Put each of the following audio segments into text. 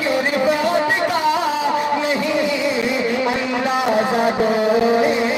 क्यों का नहीं? अंदाज़ा दो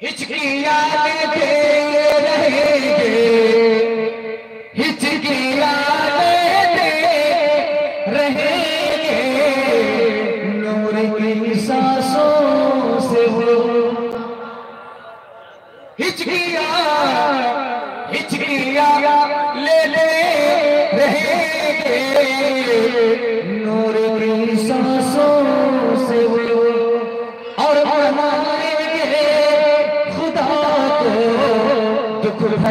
हिचकिया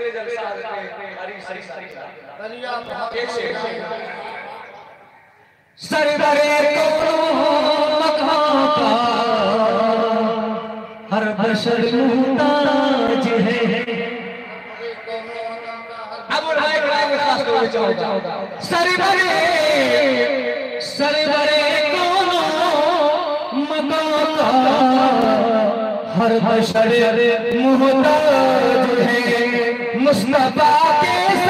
सगळे जलसा हरी हरी हरी मका हर बशर मुताज है अब सरदारे सरदारे को मका हर बशर मुहताज है। मुस्तफा के